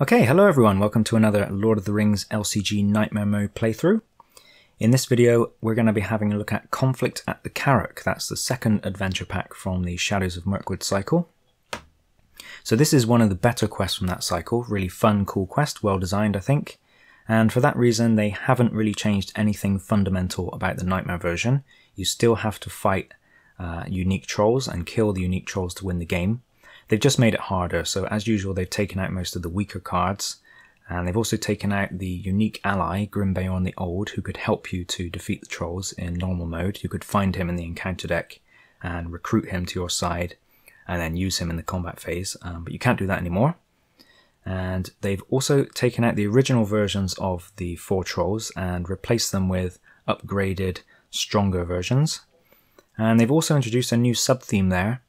Okay, hello everyone, welcome to another Lord of the Rings LCG Nightmare Mode playthrough. In this video, we're going to be having a look at Conflict at the Carrock. That's the second adventure pack from the Shadows of Mirkwood cycle. So this is one of the better quests from that cycle, really fun, cool quest, well designed I think. And for that reason, they haven't really changed anything fundamental about the Nightmare version. You still have to fight uh, unique trolls and kill the unique trolls to win the game. They've just made it harder, so as usual they've taken out most of the weaker cards, and they've also taken out the unique ally, Grimbeorn the Old, who could help you to defeat the trolls in normal mode. You could find him in the encounter deck and recruit him to your side, and then use him in the combat phase, um, but you can't do that anymore. And they've also taken out the original versions of the four trolls and replaced them with upgraded, stronger versions. And they've also introduced a new sub-theme there,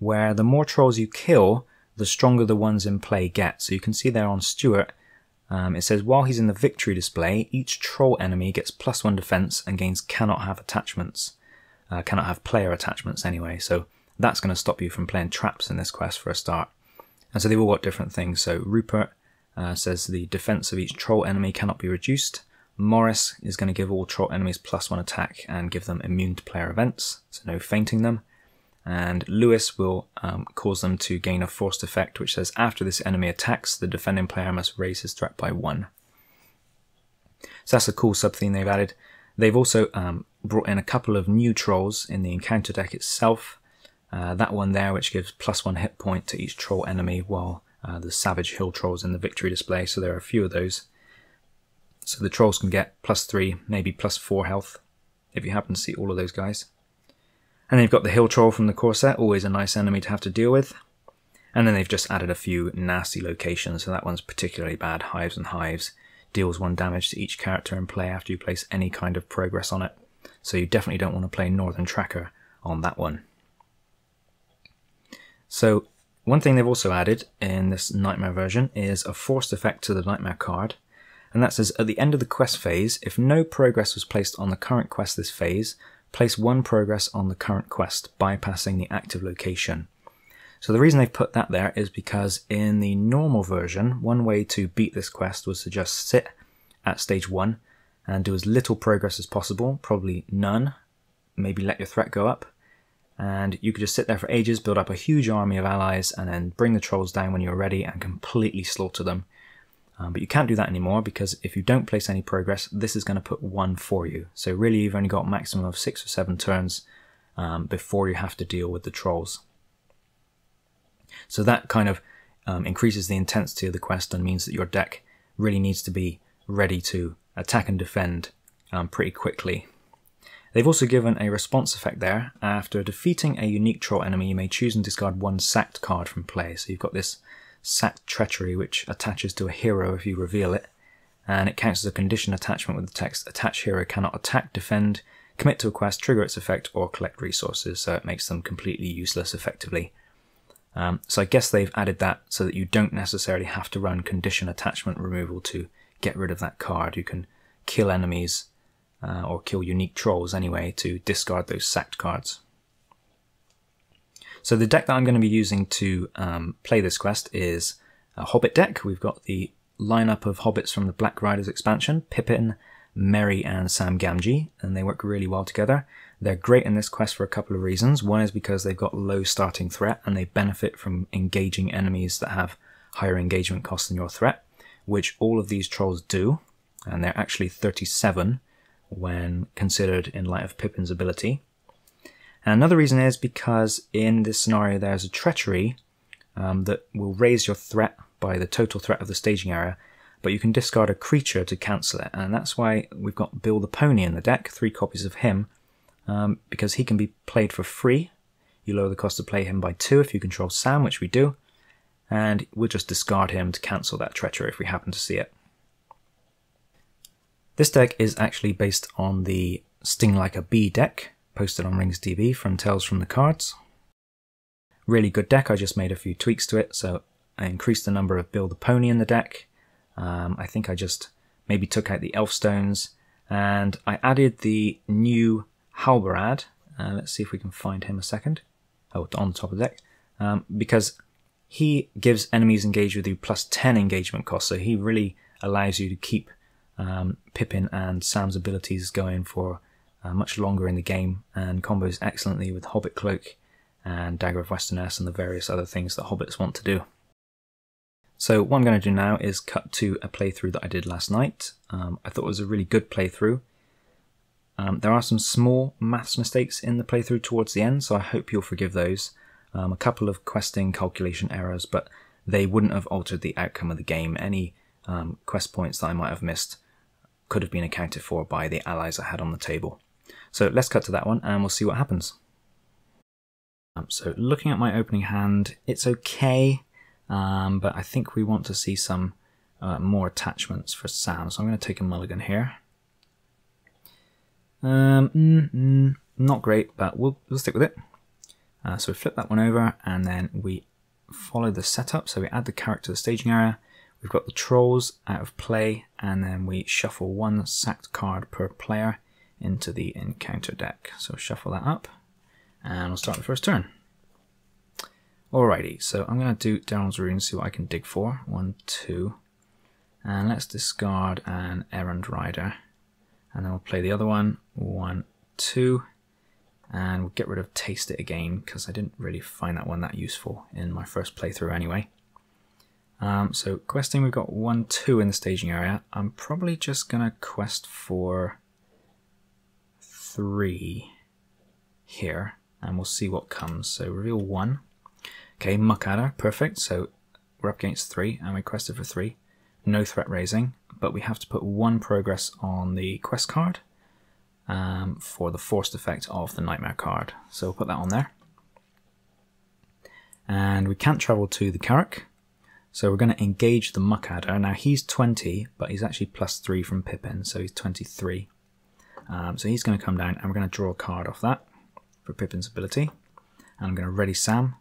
where the more trolls you kill, the stronger the ones in play get. So you can see there on Stuart, um, it says while he's in the victory display, each troll enemy gets plus one defense and gains cannot have attachments. Uh, cannot have player attachments anyway, so that's going to stop you from playing traps in this quest for a start. And so they've all got different things. So Rupert uh, says the defense of each troll enemy cannot be reduced. Morris is going to give all troll enemies plus one attack and give them immune to player events, so no feinting them and Louis will um, cause them to gain a forced effect which says after this enemy attacks, the defending player must raise his threat by one. So that's a cool sub-theme they've added. They've also um, brought in a couple of new trolls in the encounter deck itself. Uh, that one there which gives plus one hit point to each troll enemy while uh, the Savage Hill Trolls in the victory display, so there are a few of those. So the trolls can get plus three, maybe plus four health, if you happen to see all of those guys. And they've got the Hill Troll from the core set, always a nice enemy to have to deal with. And then they've just added a few nasty locations, so that one's particularly bad. Hives and Hives deals one damage to each character in play after you place any kind of progress on it. So you definitely don't want to play Northern Tracker on that one. So one thing they've also added in this Nightmare version is a forced effect to the Nightmare card. And that says at the end of the quest phase, if no progress was placed on the current quest this phase, place one progress on the current quest, bypassing the active location. So the reason they've put that there is because in the normal version, one way to beat this quest was to just sit at stage 1 and do as little progress as possible, probably none, maybe let your threat go up, and you could just sit there for ages, build up a huge army of allies, and then bring the trolls down when you're ready and completely slaughter them um, but you can't do that anymore because if you don't place any progress, this is going to put one for you. So really you've only got maximum of six or seven turns um, before you have to deal with the trolls. So that kind of um, increases the intensity of the quest and means that your deck really needs to be ready to attack and defend um, pretty quickly. They've also given a response effect there. After defeating a unique troll enemy, you may choose and discard one sacked card from play. So you've got this Sacked Treachery, which attaches to a hero if you reveal it, and it counts as a condition attachment with the text Attach hero cannot attack, defend, commit to a quest, trigger its effect, or collect resources, so it makes them completely useless effectively. Um, so I guess they've added that so that you don't necessarily have to run condition attachment removal to get rid of that card. You can kill enemies uh, or kill unique trolls anyway to discard those sacked cards. So the deck that I'm going to be using to um, play this quest is a Hobbit deck. We've got the lineup of Hobbits from the Black Riders expansion, Pippin, Merry and Sam Gamgee, and they work really well together. They're great in this quest for a couple of reasons. One is because they've got low starting threat and they benefit from engaging enemies that have higher engagement costs than your threat, which all of these trolls do, and they're actually 37 when considered in light of Pippin's ability. And another reason is because in this scenario there's a treachery um, that will raise your threat by the total threat of the staging area, but you can discard a creature to cancel it. And that's why we've got Bill the Pony in the deck, three copies of him, um, because he can be played for free. You lower the cost to play him by two if you control Sam, which we do, and we'll just discard him to cancel that treachery if we happen to see it. This deck is actually based on the Sting Like a Bee deck, posted on RingsDB from Tales from the Cards. Really good deck, I just made a few tweaks to it, so I increased the number of Bill the Pony in the deck. Um, I think I just maybe took out the Elf Stones, and I added the new Halbarad. Uh, let's see if we can find him a second. Oh, on top of the deck. Um, because he gives enemies engaged with you plus 10 engagement cost, so he really allows you to keep um, Pippin and Sam's abilities going for uh, much longer in the game and combos excellently with Hobbit Cloak and Dagger of Westernesse and the various other things that hobbits want to do. So what I'm going to do now is cut to a playthrough that I did last night. Um, I thought it was a really good playthrough. Um, there are some small maths mistakes in the playthrough towards the end, so I hope you'll forgive those. Um, a couple of questing calculation errors, but they wouldn't have altered the outcome of the game. Any um, quest points that I might have missed could have been accounted for by the allies I had on the table. So let's cut to that one and we'll see what happens. Um, so looking at my opening hand, it's okay, um, but I think we want to see some uh, more attachments for Sam. So I'm going to take a mulligan here. Um, mm, mm, not great, but we'll, we'll stick with it. Uh, so we flip that one over and then we follow the setup. So we add the character to the staging area. We've got the trolls out of play and then we shuffle one sacked card per player into the encounter deck. So shuffle that up and we'll start the first turn. Alrighty, so I'm going to do Daeron's Rune, see what I can dig for. One, two. And let's discard an Errand Rider. And then we'll play the other one. One, two. And we'll get rid of Taste It again, because I didn't really find that one that useful in my first playthrough anyway. Um, so questing, we've got one, two in the staging area. I'm probably just going to quest for three here, and we'll see what comes. So reveal one. Okay, Muck Adder, perfect. So we're up against three, and we quested for three. No threat raising, but we have to put one progress on the quest card um, for the forced effect of the Nightmare card. So we'll put that on there. And we can't travel to the Carrock, so we're going to engage the Muck Adder. Now he's 20, but he's actually plus 3 from Pippin, so he's 23. Um, so he's going to come down and we're going to draw a card off that for Pippin's ability. And I'm going to ready Sam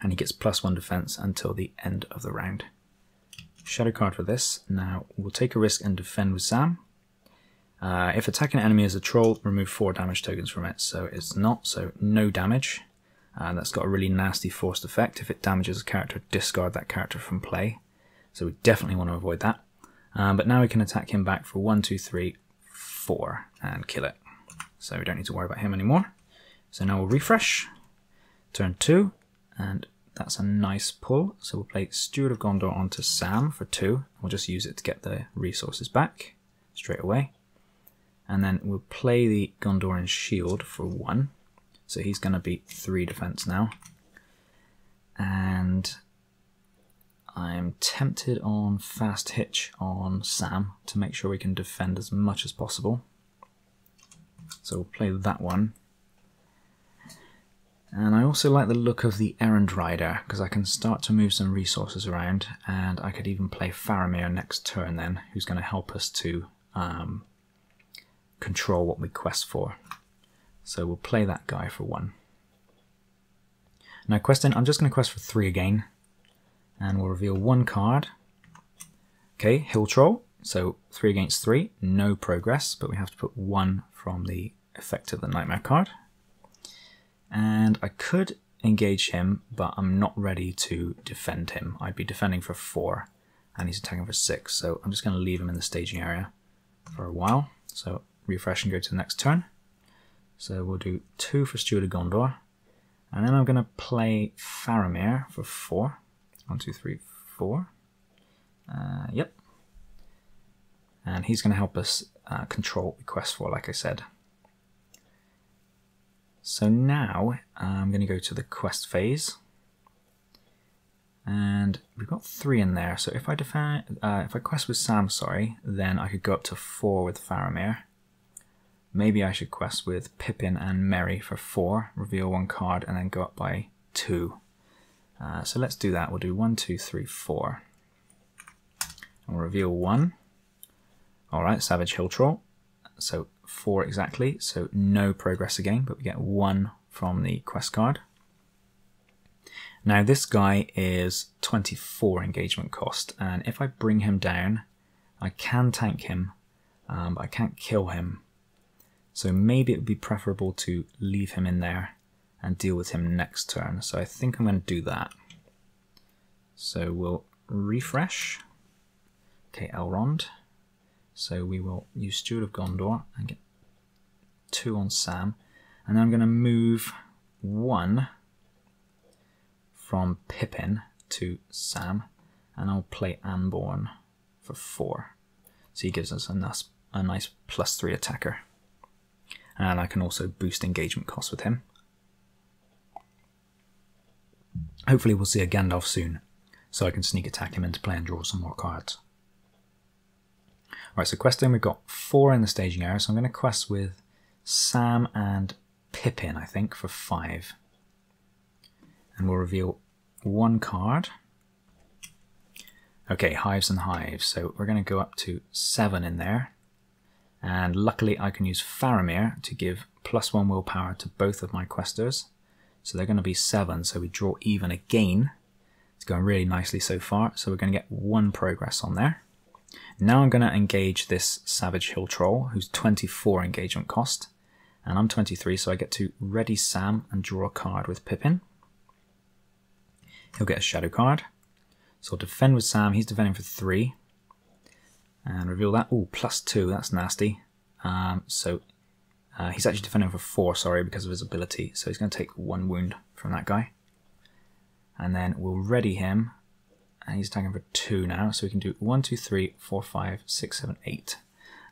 and he gets plus 1 defense until the end of the round. Shadow card for this. Now we'll take a risk and defend with Sam. Uh, if attacking enemy is a troll, remove 4 damage tokens from it. So it's not, so no damage. And that's got a really nasty forced effect. If it damages a character, discard that character from play. So we definitely want to avoid that. Um, but now we can attack him back for 1, 2, 3, 4 and kill it. So we don't need to worry about him anymore. So now we'll refresh. Turn 2 and that's a nice pull. So we'll play Steward of Gondor onto Sam for 2. We'll just use it to get the resources back straight away. And then we'll play the Gondorian Shield for 1. So he's going to be 3 defense now. And I'm tempted on Fast Hitch on Sam to make sure we can defend as much as possible. So we'll play that one. And I also like the look of the Errand Rider because I can start to move some resources around and I could even play Faramir next turn then who's going to help us to um, control what we quest for. So we'll play that guy for one. Now questing, I'm just going to quest for three again. And we'll reveal one card. Okay, Hill Troll. So three against three, no progress, but we have to put one from the effect of the Nightmare card. And I could engage him, but I'm not ready to defend him. I'd be defending for four, and he's attacking for six, so I'm just going to leave him in the staging area for a while. So refresh and go to the next turn. So we'll do two for Steward of Gondor. And then I'm going to play Faramir for four. One, two, three, four. Uh, yep. And he's going to help us uh, control the quest for, like I said. So now I'm going to go to the quest phase. And we've got three in there. So if I define, uh, if I quest with Sam, sorry, then I could go up to four with Faramir. Maybe I should quest with Pippin and Merry for 4, reveal one card, and then go up by 2. Uh, so let's do that. We'll do one, two, three, four, And we'll reveal 1. Alright, Savage Hill Troll. So 4 exactly, so no progress again, but we get 1 from the quest card. Now this guy is 24 engagement cost, and if I bring him down, I can tank him, um, but I can't kill him so maybe it would be preferable to leave him in there and deal with him next turn. So I think I'm going to do that. So we'll refresh. Okay, Elrond. So we will use Steward of Gondor and get two on Sam. And then I'm going to move one from Pippin to Sam. And I'll play Anborn for four. So he gives us a nice, a nice plus three attacker. And I can also boost engagement costs with him. Hopefully we'll see a Gandalf soon, so I can sneak attack him into play and draw some more cards. Right, so questing, we've got four in the staging area, so I'm going to quest with Sam and Pippin, I think, for five. And we'll reveal one card. Okay, hives and hives, so we're going to go up to seven in there. And luckily I can use Faramir to give plus one willpower to both of my questers. So they're going to be seven, so we draw even again. It's going really nicely so far, so we're going to get one progress on there. Now I'm going to engage this Savage Hill Troll, who's 24 engagement cost, and I'm 23, so I get to ready Sam and draw a card with Pippin. He'll get a shadow card. So I'll defend with Sam, he's defending for 3. And reveal that. Oh, plus 2, that's nasty. Um, so uh, he's actually defending for 4, sorry, because of his ability. So he's going to take one wound from that guy. And then we'll ready him. And he's attacking for 2 now. So we can do 1, 2, 3, 4, 5, 6, 7, 8.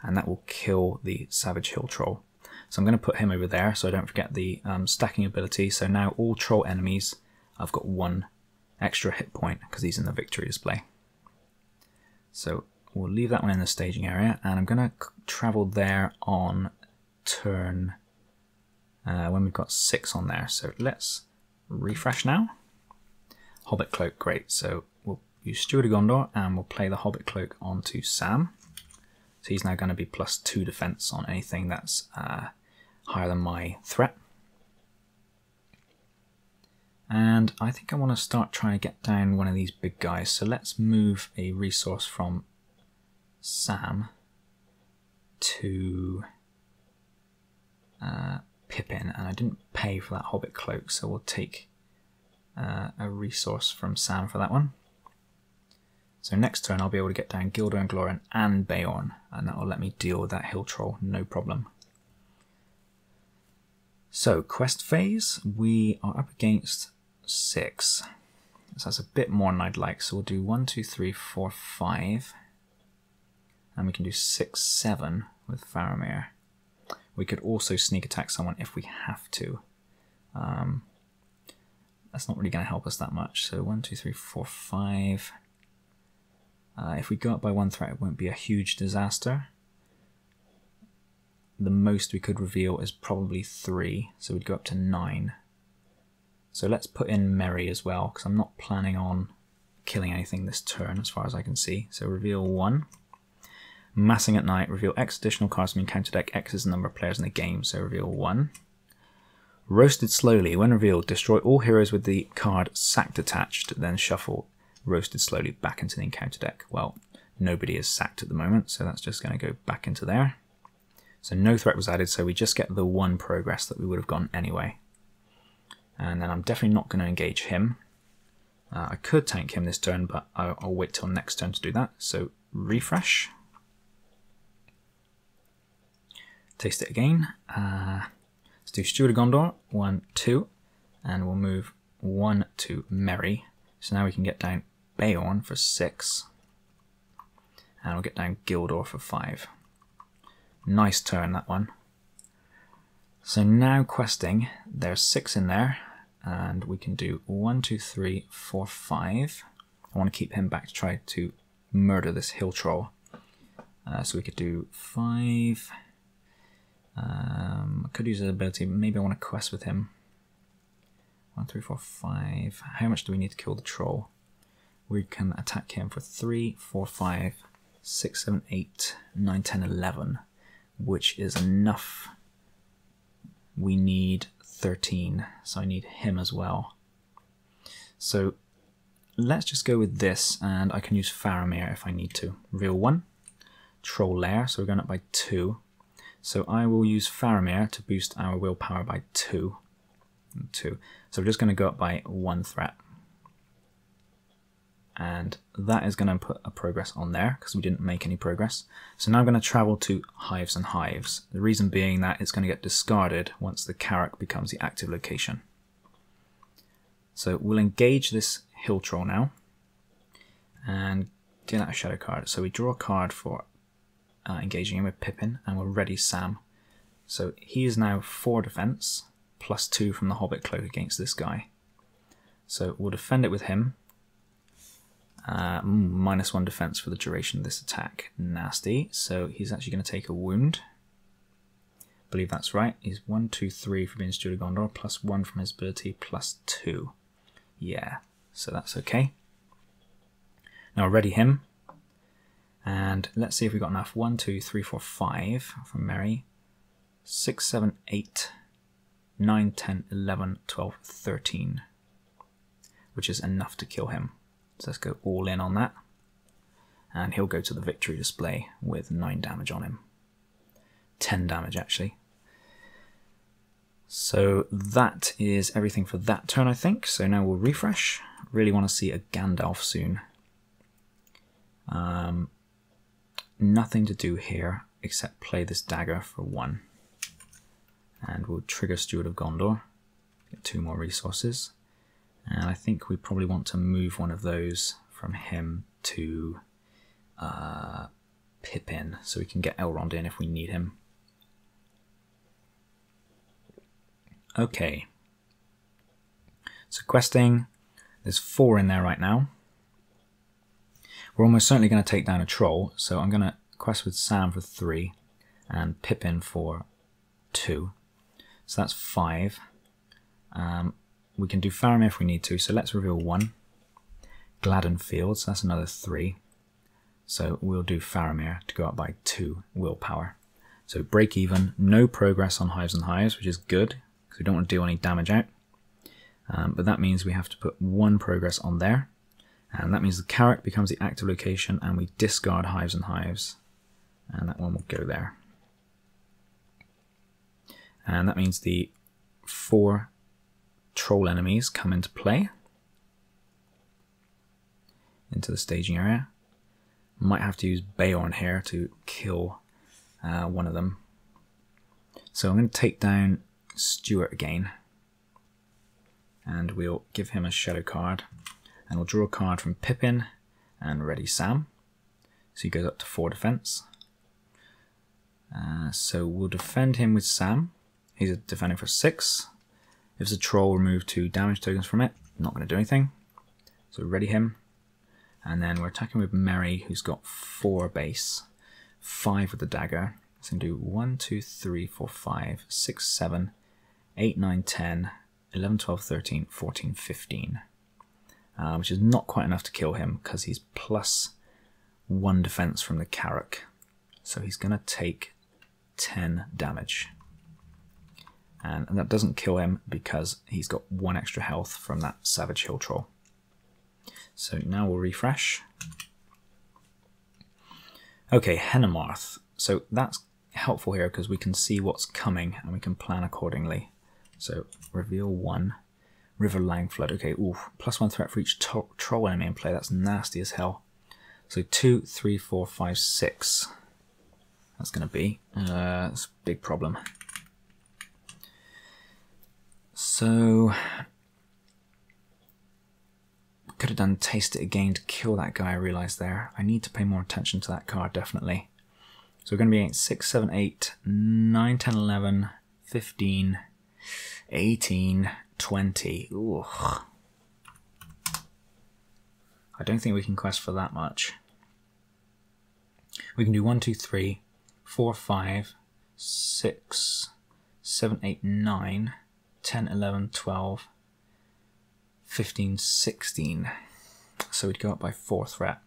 And that will kill the Savage Hill Troll. So I'm going to put him over there so I don't forget the um, stacking ability. So now all troll enemies, I've got one extra hit point because he's in the victory display. So we'll leave that one in the staging area and I'm going to travel there on turn uh, when we've got six on there. So let's refresh now. Hobbit Cloak, great. So we'll use Steward of Gondor and we'll play the Hobbit Cloak onto Sam. So he's now going to be plus two defense on anything that's uh, higher than my threat. And I think I want to start trying to get down one of these big guys. So let's move a resource from Sam to uh, Pippin, and I didn't pay for that Hobbit cloak, so we'll take uh, a resource from Sam for that one. So next turn I'll be able to get down Gildor Inglorion and Beorn, and that will let me deal with that hill troll, no problem. So quest phase, we are up against six. So that's a bit more than I'd like. So we'll do one, two, three, four, five. And we can do six, seven with Faramir. We could also sneak attack someone if we have to. Um, that's not really going to help us that much. So one, two, three, four, five. Uh, if we go up by one threat, it won't be a huge disaster. The most we could reveal is probably three, so we'd go up to nine. So let's put in Merry as well, because I'm not planning on killing anything this turn as far as I can see. So reveal one. Massing at night, reveal X additional cards from your encounter deck. X is the number of players in the game, so reveal 1. Roasted slowly. When revealed, destroy all heroes with the card sacked attached, then shuffle roasted slowly back into the encounter deck. Well, nobody is sacked at the moment, so that's just going to go back into there. So no threat was added, so we just get the one progress that we would have gone anyway. And then I'm definitely not going to engage him. Uh, I could tank him this turn, but I'll, I'll wait till next turn to do that. So refresh. Taste it again. Uh, let's do Steward of Gondor, one, two, and we'll move one to Merry. So now we can get down Beorn for six, and we'll get down Gildor for five. Nice turn, that one. So now questing, there's six in there, and we can do one, two, three, four, five. I want to keep him back to try to murder this hill troll. Uh, so we could do five, um, I could use his ability. Maybe I want to quest with him. One, three, four, five. How much do we need to kill the troll? We can attack him for three, four, five, six, seven, eight, nine, ten, eleven, which is enough. We need 13, so I need him as well. So let's just go with this, and I can use Faramir if I need to. Real one, Troll Lair, so we're going up by two. So I will use Faramir to boost our willpower by two. Two. So we're just going to go up by one threat. and that is going to put a progress on there because we didn't make any progress. So now I'm going to travel to hives and hives. The reason being that it's going to get discarded once the Carrock becomes the active location. So we'll engage this hill troll now and deal out a shadow card. So we draw a card for uh, engaging him with Pippin and we'll ready Sam. So he is now 4 defense plus 2 from the Hobbit Cloak against this guy. So we'll defend it with him uh, mm, minus one defense for the duration of this attack. Nasty. So he's actually going to take a wound. I believe that's right. He's one, two, three for being Steward of Gondor, plus one from his ability, plus two. Yeah, so that's okay. Now ready him. And let's see if we've got enough. One, two, three, four, five from Merry. Six, seven, eight, nine, ten, eleven, twelve, thirteen. Which is enough to kill him. So let's go all in on that. And he'll go to the victory display with 9 damage on him. 10 damage actually. So that is everything for that turn I think. So now we'll refresh. Really want to see a Gandalf soon. Um, nothing to do here except play this dagger for one. And we'll trigger Steward of Gondor. Get two more resources. And I think we probably want to move one of those from him to uh, Pippin so we can get Elrond in if we need him. Okay. So questing, there's four in there right now. We're almost certainly going to take down a troll, so I'm going to quest with Sam for three and Pippin for two. So that's five. Um, we can do Faramir if we need to, so let's reveal one. Gladden Fields, that's another three. So we'll do Faramir to go up by two willpower. So break even, no progress on Hives and Hives, which is good, because we don't want to deal any damage out. Um, but that means we have to put one progress on there. And that means the Carrock becomes the active location and we discard Hives and Hives. And that one will go there. And that means the four troll enemies come into play into the staging area. Might have to use Beorn here to kill uh, one of them. So I'm going to take down Stuart again. And we'll give him a shadow card. And we'll draw a card from Pippin and ready Sam. So he goes up to 4 defense. Uh, so we'll defend him with Sam. He's defending for 6. If it's a troll, remove two damage tokens from it. Not going to do anything. So ready him. And then we're attacking with Merry, who's got four base. Five with the dagger. So going to do 1, 2, 3, 4, 5, 6, 7, 8, 9, 10, 11, 12, 13, 14, 15. Uh, which is not quite enough to kill him because he's plus one defense from the Carrock. So he's going to take 10 damage and that doesn't kill him because he's got one extra health from that Savage Hill Troll. So now we'll refresh. Okay, Henamarth. So that's helpful here because we can see what's coming and we can plan accordingly. So reveal one. River Langflood. Okay, ooh, plus one threat for each troll enemy in play. That's nasty as hell. So two, three, four, five, six. That's going to be uh, that's a big problem. So could have done taste it again to kill that guy I realised there. I need to pay more attention to that card definitely. So we're going to be 8, 6, 7, 8, 9, 10, 11, 15, 18, 20. Ooh. I don't think we can quest for that much. We can do 1, 2, 3, 4, 5, 6, 7, 8, 9. 10, 11, 12, 15, 16. So we'd go up by four threat.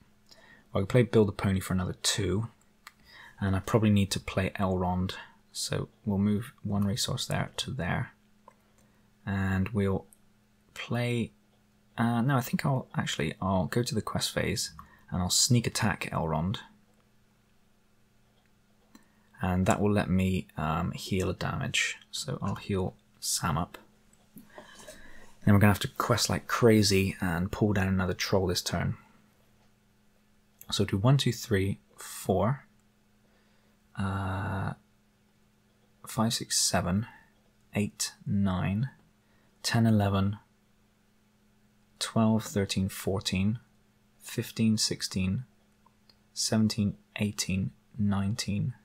Well, I could play Bill the Pony for another two. And I probably need to play Elrond. So we'll move one resource there to there. And we'll play... Uh, no, I think I'll actually, I'll go to the quest phase and I'll sneak attack Elrond. And that will let me um, heal a damage. So I'll heal Sam up. Then we're going to have to quest like crazy and pull down another troll this turn. So do one, two, three, four, uh, five, six, seven, eight, nine, ten, eleven, twelve, thirteen, fourteen, fifteen, sixteen, seventeen, eighteen, nineteen,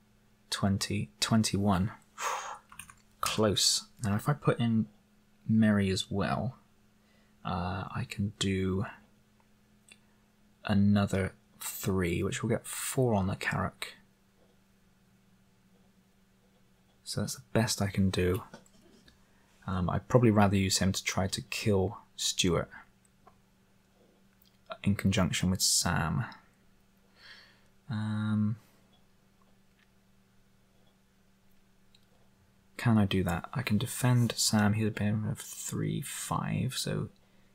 twenty, twenty-one. Close. Now if I put in Merry as well, uh, I can do another three, which will get four on the Carrock. So that's the best I can do. Um, I'd probably rather use him to try to kill Stuart in conjunction with Sam. Um, can I do that? I can defend Sam. He's a bit of 3 5, so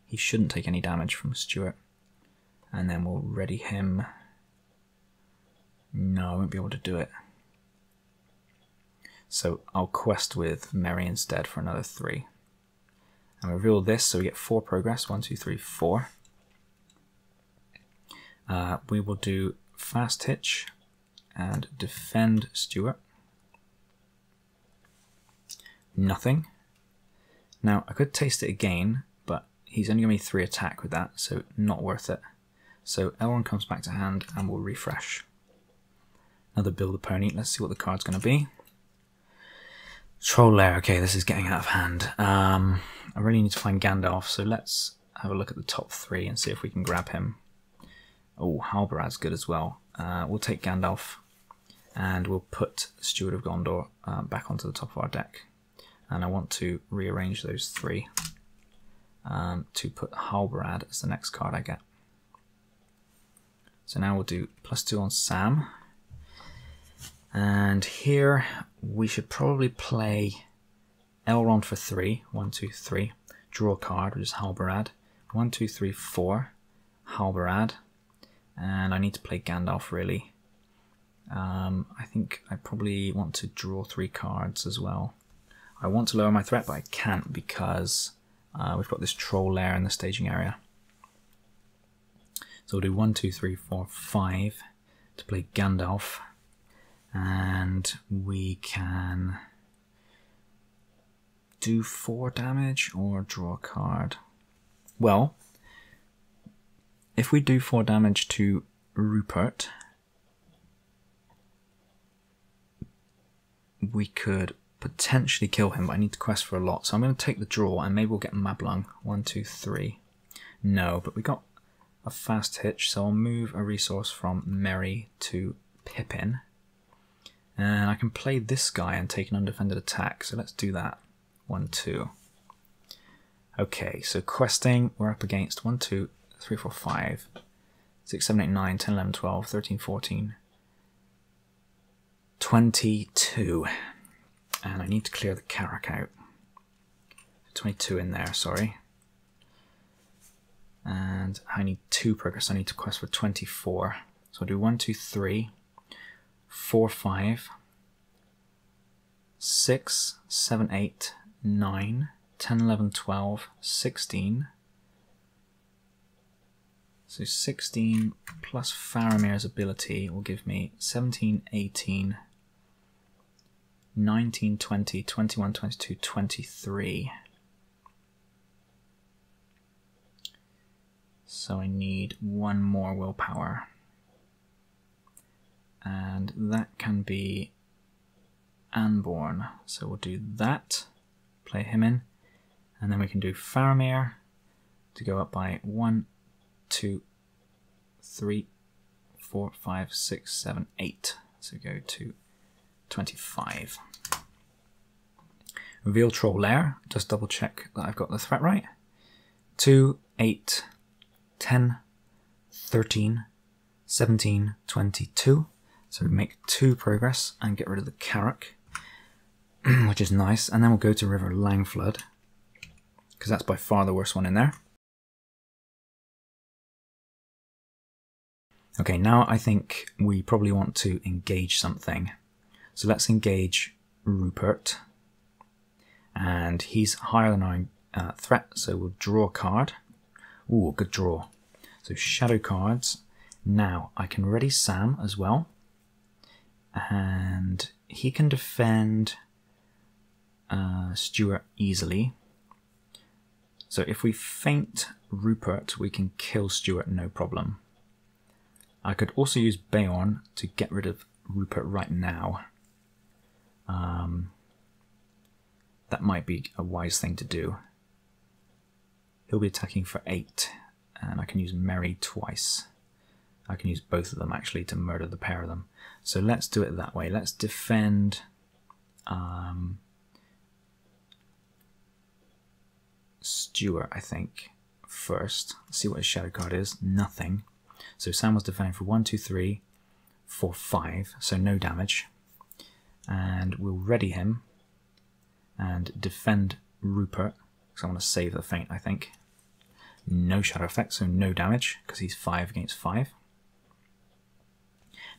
he shouldn't take any damage from Stuart. And then we'll ready him. No, I won't be able to do it. So I'll quest with Merry instead for another 3. And reveal this so we get 4 progress. One, two, three, four. Uh, we will do Fast Hitch and Defend Stuart nothing. Now, I could taste it again, but he's only going to be 3 attack with that, so not worth it. So Elrond comes back to hand and we'll refresh. Another Bill the Pony. Let's see what the card's going to be. Troll Lair. Okay, this is getting out of hand. Um, I really need to find Gandalf, so let's have a look at the top three and see if we can grab him. Oh, Halbarad's good as well. Uh, we'll take Gandalf and we'll put Steward of Gondor uh, back onto the top of our deck and I want to rearrange those three um, to put Halbarad as the next card I get. So now we'll do plus two on Sam. And here we should probably play Elrond for three. One, two, three. Draw a card, which is Halbarad. One, two, three, four. Halbarad. And I need to play Gandalf really. Um, I think I probably want to draw three cards as well. I want to lower my threat, but I can't because uh, we've got this troll lair in the staging area. So we'll do one, two, three, four, five to play Gandalf. And we can do 4 damage or draw a card. Well, if we do 4 damage to Rupert, we could potentially kill him, but I need to quest for a lot. So I'm going to take the draw, and maybe we'll get Mablung. One, two, three. No, but we got a fast hitch, so I'll move a resource from Merry to Pippin. And I can play this guy and take an undefended attack, so let's do that. One, two. Okay, so questing, we're up against 1, 2, 3, 4, 5, 6, 7, 8, 9, 10, 11, 12, 13, 14, 22 and I need to clear the Carrock out. 22 in there, sorry. And I need two progress. I need to quest for 24. So I'll do 1, 2, 3, 4, 5, 6, 7, 8, 9, 10, 11, 12, 16. So 16 plus Faramir's ability will give me 17, 18, 19, 20, 21, 22, 23. So I need one more willpower. And that can be Anborn. So we'll do that, play him in, and then we can do Faramir to go up by one, two, three, four, five, six, seven, eight. So go to 25. Reveal Troll Lair, just double check that I've got the threat right. 2, 8, 10, 13, 17, 22. So we make two progress and get rid of the Carrock, which is nice. And then we'll go to River Langflood, because that's by far the worst one in there. Okay, now I think we probably want to engage something. So let's engage Rupert. And he's higher than our uh, threat, so we'll draw a card. Ooh, good draw. So shadow cards. Now I can ready Sam as well, and he can defend uh, Stuart easily. So if we feint Rupert, we can kill Stuart no problem. I could also use Beorn to get rid of Rupert right now. Um, that might be a wise thing to do. He'll be attacking for 8, and I can use Merry twice. I can use both of them actually to murder the pair of them. So let's do it that way. Let's defend um, Stuart, I think, first. Let's see what his shadow card is. Nothing. So Sam was defending for 1, 2, 3, 4, 5, so no damage. And we'll ready him and defend Rupert, because I want to save the feint, I think. No shadow effect, so no damage, because he's 5 against 5.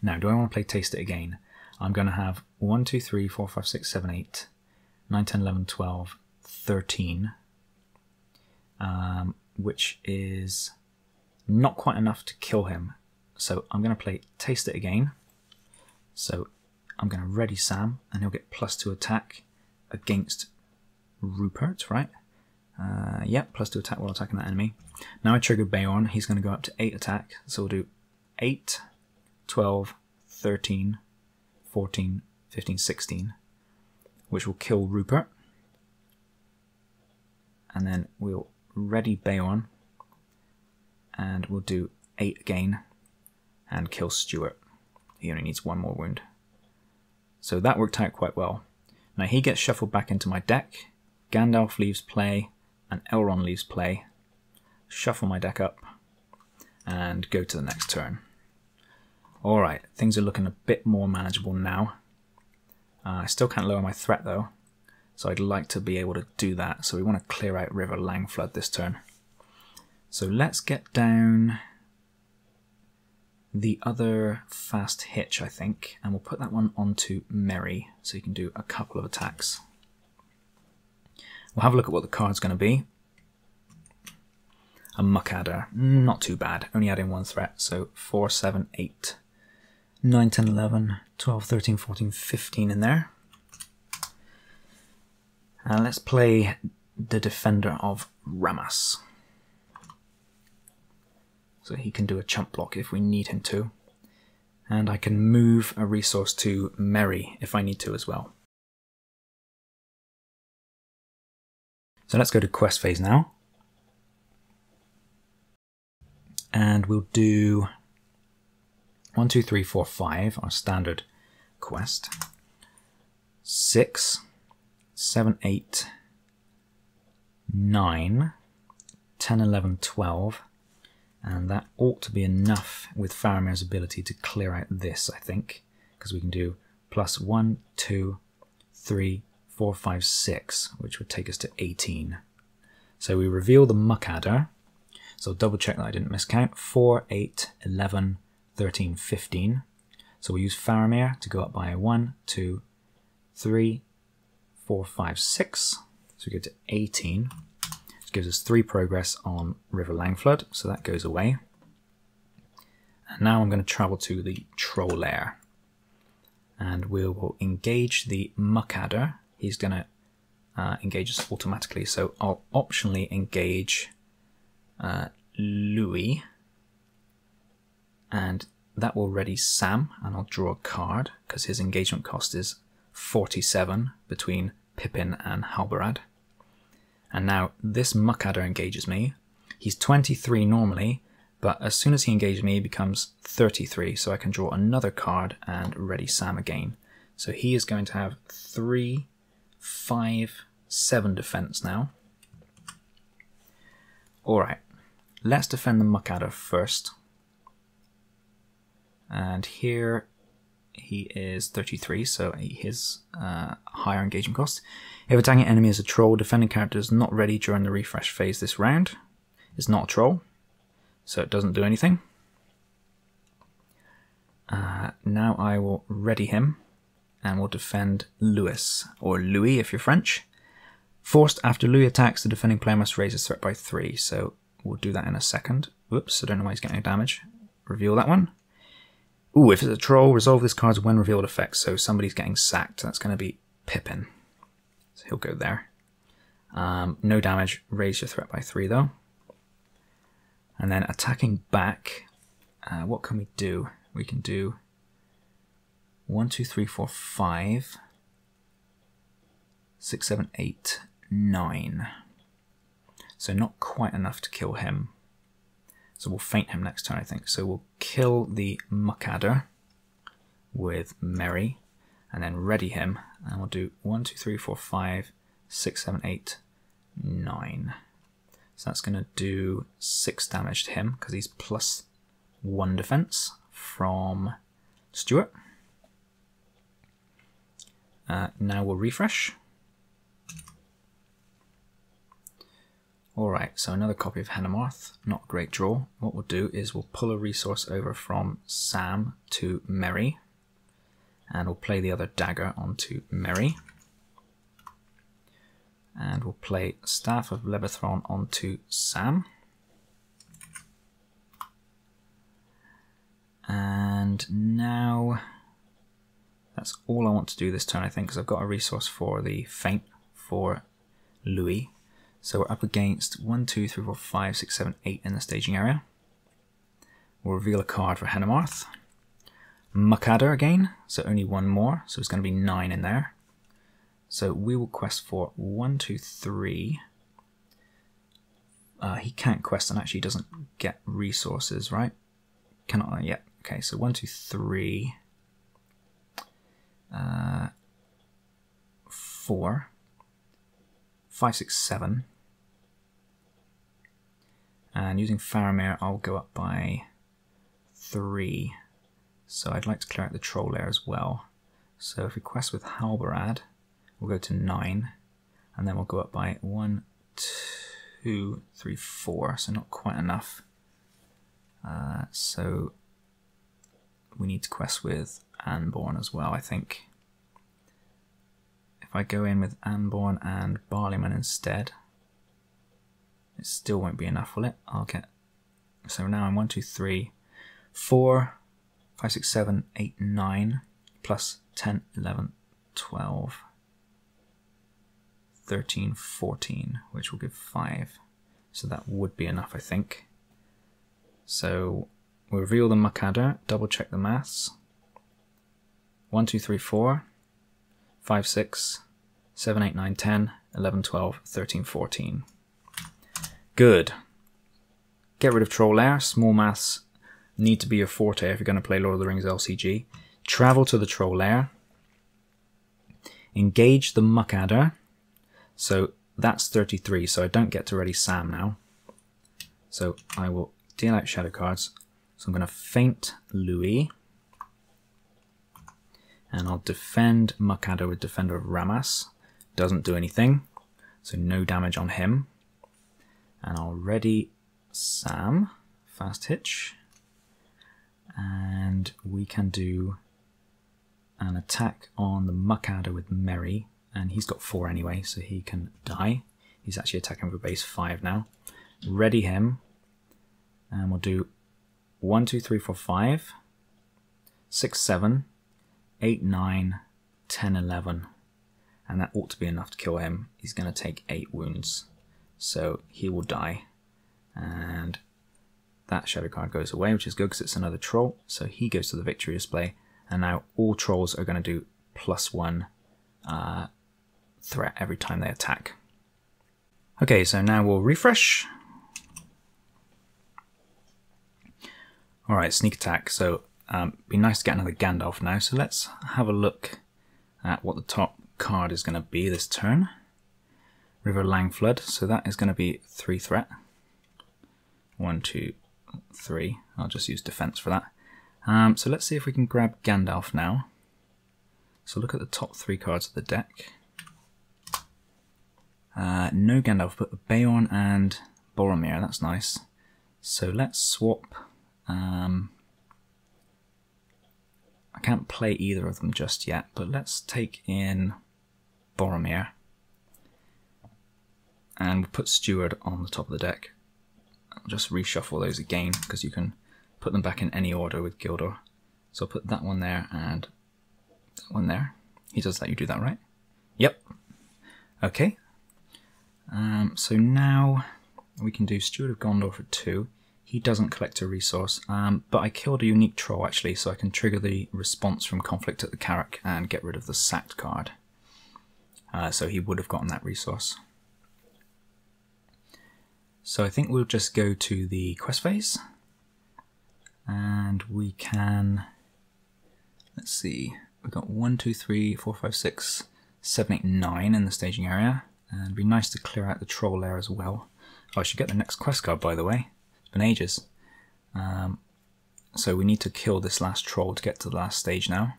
Now, do I want to play Taste It again? I'm going to have 1, 2, 3, 4, 5, 6, 7, 8, 9, 10, 11, 12, 13, um, which is not quite enough to kill him. So I'm going to play Taste It again. So I'm going to ready Sam, and he'll get plus 2 attack against Rupert, right? Uh, yep, plus 2 attack while attacking that enemy. Now I trigger Beorn, he's going to go up to 8 attack, so we'll do 8, 12, 13, 14, 15, 16, which will kill Rupert. And then we'll ready Beorn, and we'll do 8 again, and kill Stuart. He only needs one more wound. So that worked out quite well. Now he gets shuffled back into my deck, Gandalf leaves play, and Elrond leaves play. Shuffle my deck up, and go to the next turn. Alright, things are looking a bit more manageable now. Uh, I still can't lower my threat though, so I'd like to be able to do that. So we want to clear out River Langflood this turn. So let's get down the other fast hitch, I think, and we'll put that one onto Merry, so you can do a couple of attacks. We'll have a look at what the card's going to be. A Muckadder, not too bad, only adding one threat, so 4, 7, 8. 9, 10, 11, 12, 13, 14, 15 in there. And let's play the Defender of Rammas. So he can do a chump block if we need him to. And I can move a resource to Merry if I need to as well. So let's go to quest phase now. And we'll do one, two, three, four, five, our standard quest. Six, seven, eight, nine, 10, 11, 12, and that ought to be enough with Faramir's ability to clear out this, I think, because we can do plus one, two, three, four, five, six, which would take us to 18. So we reveal the Muckadder, so double check that I didn't miscount, 4, 8, 11, 13, 15. So we use Faramir to go up by 1, 2, 3, 4, 5, 6. So we go to 18, which gives us 3 progress on River Langflood, so that goes away. And now I'm going to travel to the Troll Lair. And we will engage the Muckadder. He's going to uh, engage us automatically, so I'll optionally engage uh, Louis and that will ready Sam, and I'll draw a card because his engagement cost is 47 between Pippin and Halbarad. And now this Muckadder engages me. He's 23 normally, but as soon as he engages me, he becomes 33, so I can draw another card and ready Sam again. So he is going to have 3, 5, 7 defense now. Alright, let's defend the Muckadder first and here he is 33, so his uh, higher engagement cost. If attacking enemy is a troll, defending character is not ready during the refresh phase this round. It's not a troll, so it doesn't do anything. Uh, now I will ready him, and will defend Louis, or Louis if you're French. Forced after Louis attacks, the defending player must raise his threat by 3, so we'll do that in a second. Whoops, I don't know why he's getting damage. reveal that one. Ooh, if it's a troll, resolve this card's when revealed effect. So somebody's getting sacked. That's going to be Pippin. So he'll go there. Um, no damage. Raise your threat by three, though. And then attacking back, uh, what can we do? We can do one, two, three, four, five, six, seven, eight, nine. So not quite enough to kill him. So we'll feint him next turn, I think. So we'll kill the Muck Adder with Merry, and then ready him, and we'll do one, two, three, four, five, six, seven, eight, nine. So that's going to do 6 damage to him because he's plus 1 defense from Stuart. Uh, now we'll refresh. Alright, so another copy of Henamarth, not a great draw. What we'll do is we'll pull a resource over from Sam to Merry, and we'll play the other dagger onto Merry and we'll play Staff of Lebethron onto Sam. And now that's all I want to do this turn, I think, because I've got a resource for the Feint for Louis. So we're up against 1, 2, 3, 4, 5, 6, 7, 8 in the staging area. We'll reveal a card for Henamarth. Muckadder again, so only one more, so it's going to be 9 in there. So we will quest for one, two, three. Uh, he can't quest and actually doesn't get resources, right? Cannot uh, yet. Okay, so one, two, three, uh, four, five, six, seven. And using Faramir, I'll go up by three. So I'd like to clear out the troll lair as well. So if we quest with Halbarad, we'll go to 9, and then we'll go up by one, two, three, four. so not quite enough. Uh, so we need to quest with Anborn as well, I think. If I go in with Anborn and Barliman instead, it still won't be enough, will it? I'll get... So now I'm 1, 2, 3, 4, 5, 6, 7, 8, 9, plus 10, 11, 12. 13, 14, which will give 5. So that would be enough, I think. So we'll reveal the Muck Adder, double check the maths. 1, 2, 3, 4, 5, 6, 7, 8, 9, 10, 11, 12, 13, 14. Good. Get rid of Troll Lair. Small maths need to be your forte if you're going to play Lord of the Rings LCG. Travel to the Troll Lair. Engage the Muck Adder. So that's 33, so I don't get to ready Sam now. So I will deal out shadow cards. So I'm going to feint Louis. And I'll defend Muck Adder with Defender of Rammas. Doesn't do anything, so no damage on him. And I'll ready Sam, fast hitch. And we can do an attack on the Muck Adder with Merry and he's got four anyway, so he can die. He's actually attacking for base five now. Ready him, and we'll do one, two, three, four, five, six, seven, eight, nine, ten, eleven, and that ought to be enough to kill him. He's going to take eight wounds, so he will die, and that shadow card goes away, which is good because it's another troll. So he goes to the victory display, and now all trolls are going to do plus one uh, threat every time they attack. Okay, so now we'll refresh. Alright, sneak attack. So, um, be nice to get another Gandalf now. So let's have a look at what the top card is going to be this turn. River Langflood. So that is going to be three threat. One, two, three. I'll just use defense for that. Um, so let's see if we can grab Gandalf now. So look at the top three cards of the deck. Uh, no Gandalf, but Beorn and Boromir, that's nice. So let's swap. Um, I can't play either of them just yet, but let's take in Boromir. And put Steward on the top of the deck. I'll just reshuffle those again, because you can put them back in any order with Gildor. So I'll put that one there and that one there. He does let you do that, right? Yep. Okay. Um, so now we can do Steward of Gondor for two. He doesn't collect a resource, um, but I killed a unique troll actually, so I can trigger the response from Conflict at the Carrock and get rid of the sacked card. Uh, so he would have gotten that resource. So I think we'll just go to the quest phase. And we can, let's see, we've got one, two, three, four, five, six, seven, eight, nine in the staging area. And it'd be nice to clear out the troll there as well. Oh, I should get the next quest card, by the way. Been ages. Um, so we need to kill this last troll to get to the last stage now.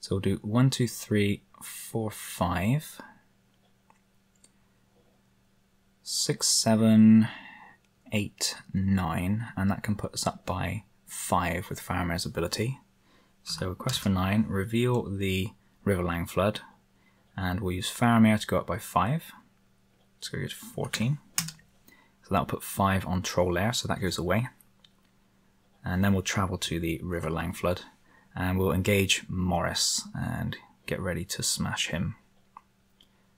So we'll do one, two, three, four, five, six, seven, eight, nine, and that can put us up by five with Faramir's ability. So quest for nine, reveal the River Flood, and we'll use Faramir to go up by five. Let's go to 14. So that'll put five on Troll Lair, so that goes away. And then we'll travel to the River Langflood and we'll engage Morris and get ready to smash him.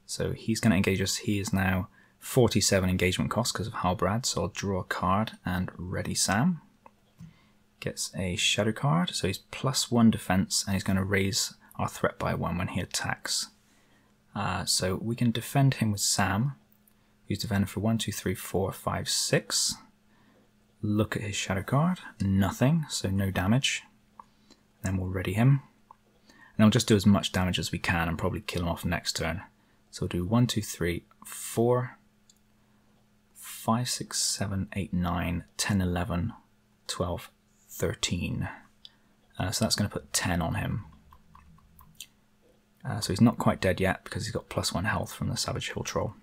So he's going to engage us. He is now 47 engagement cost because of Halbarad, so I'll draw a card and ready Sam. Gets a shadow card, so he's plus one defense and he's going to raise our threat by one when he attacks. Uh, so we can defend him with Sam, who's defended for one, two, three, four, five, six. Look at his shadow card, nothing, so no damage. Then we'll ready him. And I'll just do as much damage as we can and probably kill him off next turn. So we'll do 1, 2, 3, 4, 5, 6, 7, 8, 9, 10, 11, 12, 13. Uh, so that's going to put 10 on him. Uh, so he's not quite dead yet because he's got plus 1 health from the Savage Hill Troll.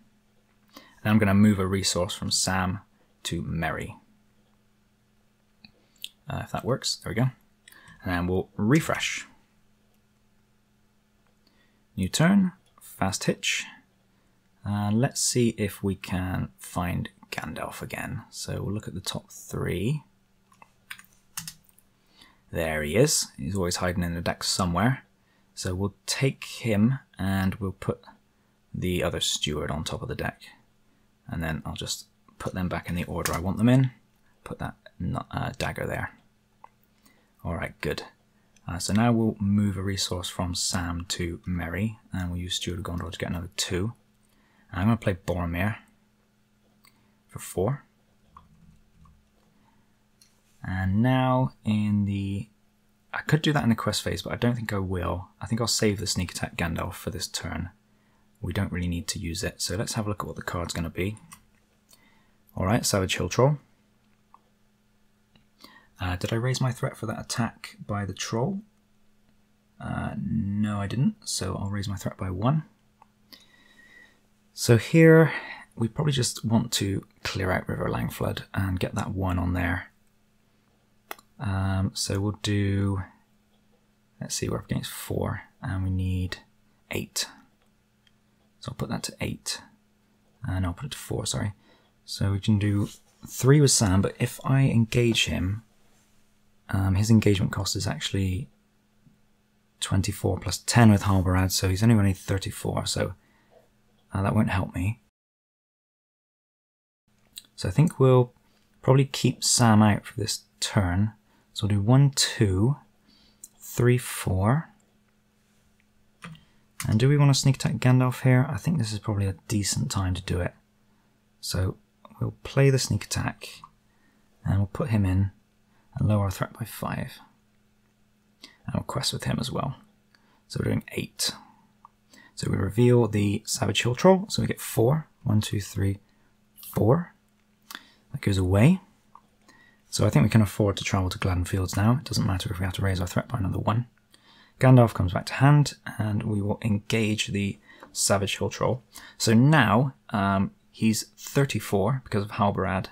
And I'm going to move a resource from Sam to Merry. Uh, if that works, there we go. And then we'll refresh. New turn, fast hitch. Uh, let's see if we can find Gandalf again. So we'll look at the top three. There he is. He's always hiding in the deck somewhere. So we'll take him and we'll put the other steward on top of the deck. And then I'll just put them back in the order I want them in. Put that uh, dagger there. Alright, good. Uh, so now we'll move a resource from Sam to Merry, and we'll use Steward of Gondor to get another two. And I'm going to play Boromir for four. And now in the... I could do that in the quest phase, but I don't think I will. I think I'll save the Sneak Attack Gandalf for this turn. We don't really need to use it, so let's have a look at what the card's going to be. Alright, Savage Hill Troll. Uh, did I raise my threat for that attack by the troll? Uh, no, I didn't, so I'll raise my threat by one. So here, we probably just want to clear out River Langflood and get that one on there. Um, so we'll do, let's see, we're up against four, and we need eight. So I'll put that to eight, and I'll put it to four, sorry. So we can do three with Sam, but if I engage him, um, his engagement cost is actually 24 plus 10 with Halbarad, so he's only running 34, so uh, that won't help me. So I think we'll probably keep Sam out for this turn. So we'll do 1, 2, 3, 4. And do we want to sneak attack Gandalf here? I think this is probably a decent time to do it. So we'll play the sneak attack and we'll put him in and lower our threat by 5. And we'll quest with him as well. So we're doing 8. So we reveal the Savage Hill Troll, so we get 4. 1, 2, 3, 4. That goes away. So I think we can afford to travel to Gladden Fields now. It doesn't matter if we have to raise our threat by another 1. Gandalf comes back to hand, and we will engage the Savage Hill Troll. So now um, he's 34 because of Halbarad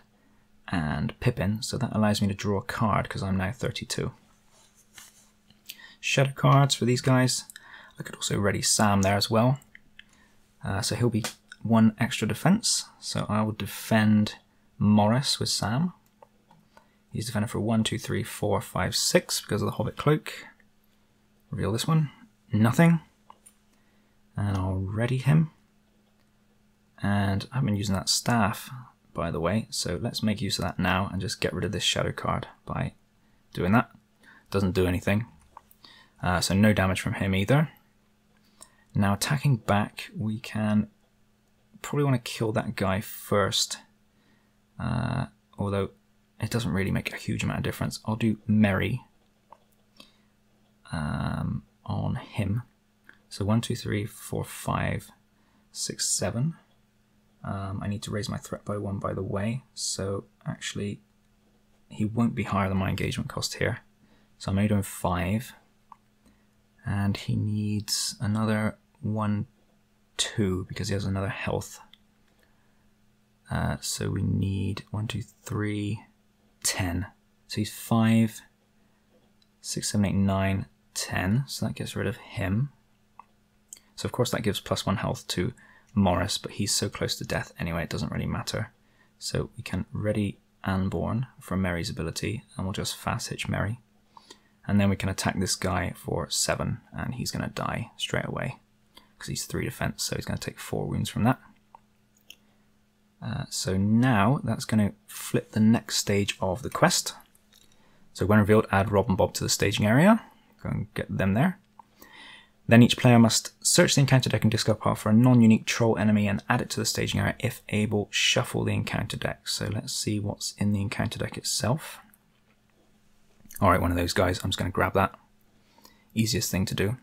and Pippin, so that allows me to draw a card because I'm now 32. Shadow cards for these guys. I could also ready Sam there as well. Uh, so he'll be one extra defense. So I will defend Morris with Sam. He's defended for 1, 2, 3, 4, 5, 6 because of the Hobbit Cloak. Reveal this one. Nothing. And I'll ready him. And I've been using that staff, by the way, so let's make use of that now and just get rid of this shadow card by doing that. Doesn't do anything. Uh, so no damage from him either. Now attacking back, we can probably want to kill that guy first. Uh, although it doesn't really make a huge amount of difference. I'll do Merry um, on him. So one, two, three, four, five, six, seven. Um, I need to raise my threat by one, by the way. So actually, he won't be higher than my engagement cost here. So I'm only doing five. And he needs another one, two, because he has another health. Uh, so we need one, two, three, ten. So he's five, six, seven, eight, nine, ten. So that gets rid of him. So of course that gives plus one health to Morris, but he's so close to death anyway, it doesn't really matter. So we can ready Anborn for Merry's ability, and we'll just fast hitch Mary. And then we can attack this guy for 7, and he's going to die straight away. Because he's 3 defense, so he's going to take 4 wounds from that. Uh, so now that's going to flip the next stage of the quest. So when revealed, add Rob and Bob to the staging area. Go and get them there. Then each player must search the encounter deck and discard part for a non-unique troll enemy and add it to the staging area. If able, shuffle the encounter deck. So let's see what's in the encounter deck itself. Alright, one of those guys. I'm just going to grab that. Easiest thing to do.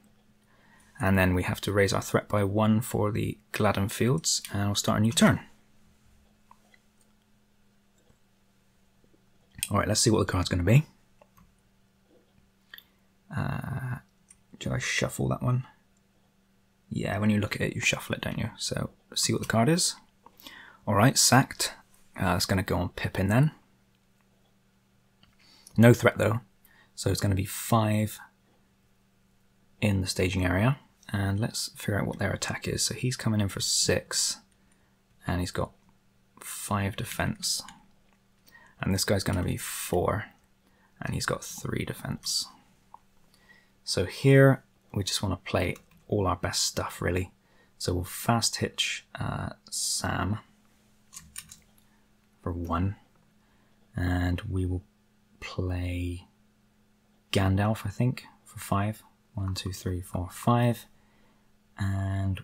And then we have to raise our threat by one for the Gladden Fields, and we'll start a new turn. Alright, let's see what the card's going to be. Uh, do I shuffle that one? Yeah, when you look at it, you shuffle it, don't you? So, see what the card is. Alright, sacked. Uh, it's going to go on Pippin then. No threat though, so it's going to be 5 in the staging area. And let's figure out what their attack is. So he's coming in for 6, and he's got 5 defense. And this guy's going to be 4, and he's got 3 defense. So here we just want to play all our best stuff really. So we'll fast hitch uh, Sam for one, and we will play Gandalf, I think, for five. One, two, three, four, five, and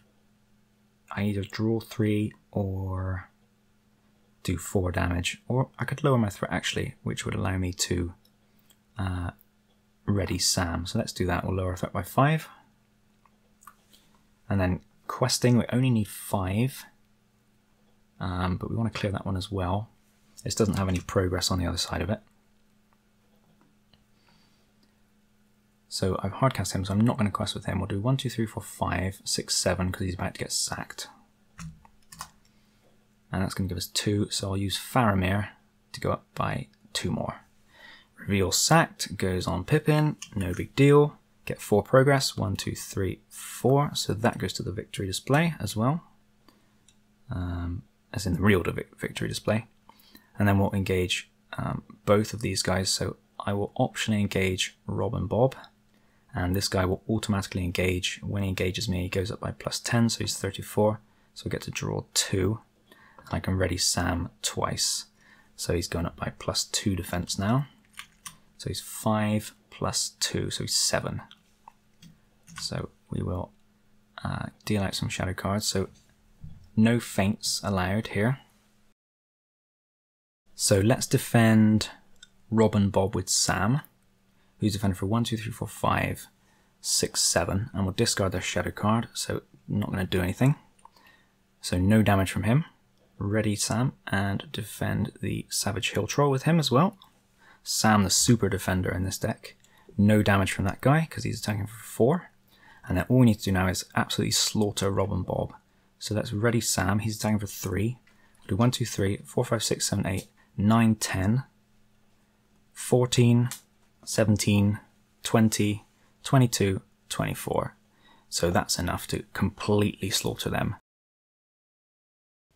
I either draw three or do four damage, or I could lower my threat actually, which would allow me to uh, ready Sam. So let's do that. We'll lower effect by five. And then questing, we only need five. Um, but we want to clear that one as well. This doesn't have any progress on the other side of it. So I've hardcast him, so I'm not going to quest with him. We'll do 1, 2, 3, 4, 5, 6, 7, because he's about to get sacked. And that's going to give us 2, so I'll use Faramir to go up by 2 more. Reveal sacked goes on Pippin, no big deal. Get four progress, one, two, three, four. So that goes to the victory display as well, um, as in the real victory display. And then we'll engage um, both of these guys. So I will optionally engage Rob and Bob, and this guy will automatically engage. When he engages me, he goes up by plus 10, so he's 34. So I get to draw two. And I can ready Sam twice. So he's going up by plus two defense now. So he's 5 plus 2, so he's 7. So we will uh, deal out some shadow cards. So no feints allowed here. So let's defend Rob and Bob with Sam, who's defended for 1, 2, 3, 4, 5, 6, 7, and we'll discard their shadow card, so not going to do anything. So no damage from him. Ready Sam, and defend the Savage Hill Troll with him as well. Sam the super defender in this deck. No damage from that guy because he's attacking for 4. And then all we need to do now is absolutely slaughter Rob and Bob. So let's ready Sam. He's attacking for 3. We'll do 1, 2, 3, 4, 5, 6, 7, 8, 9, 10, 14, 17, 20, 22, 24. So that's enough to completely slaughter them.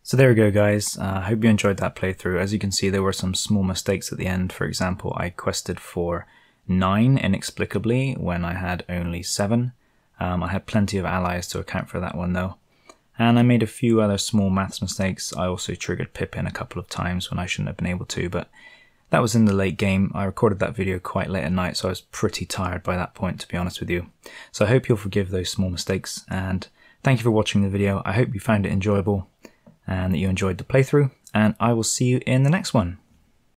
So there we go guys, I uh, hope you enjoyed that playthrough. As you can see there were some small mistakes at the end. For example, I quested for 9 inexplicably when I had only 7. Um, I had plenty of allies to account for that one though. And I made a few other small maths mistakes. I also triggered Pippin a couple of times when I shouldn't have been able to, but that was in the late game. I recorded that video quite late at night, so I was pretty tired by that point, to be honest with you. So I hope you'll forgive those small mistakes, and thank you for watching the video. I hope you found it enjoyable and that you enjoyed the playthrough, and I will see you in the next one.